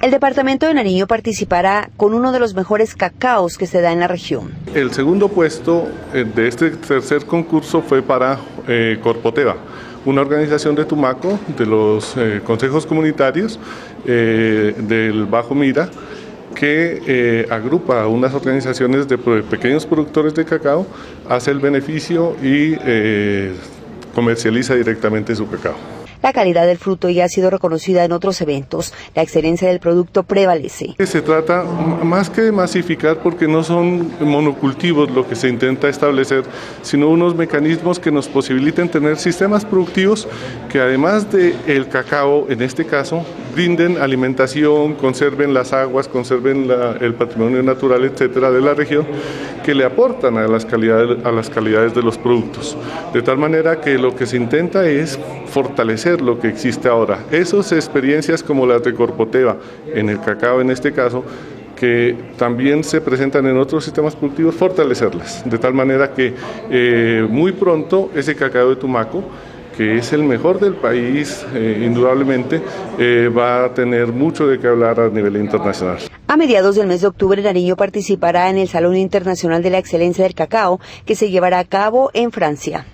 El departamento de Nariño participará con uno de los mejores cacaos que se da en la región. El segundo puesto eh, de este tercer concurso fue para eh, Corpoteva, una organización de Tumaco, de los eh, consejos comunitarios del Bajo Mira, que agrupa unas organizaciones de pequeños productores de cacao, hace el beneficio y comercializa directamente su cacao. La calidad del fruto ya ha sido reconocida en otros eventos. La excelencia del producto prevalece. Se trata más que de masificar porque no son monocultivos lo que se intenta establecer, sino unos mecanismos que nos posibiliten tener sistemas productivos que además del el cacao, en este caso, brinden alimentación, conserven las aguas, conserven el patrimonio natural, etcétera, de la región, que le aportan a las, calidades, a las calidades de los productos. De tal manera que lo que se intenta es fortalecer lo que existe ahora. Esas experiencias como las de Corpoteva, en el cacao en este caso, que también se presentan en otros sistemas productivos, fortalecerlas, de tal manera que eh, muy pronto ese cacao de Tumaco que es el mejor del país, eh, indudablemente, eh, va a tener mucho de qué hablar a nivel internacional. A mediados del mes de octubre, Nariño participará en el Salón Internacional de la Excelencia del Cacao, que se llevará a cabo en Francia.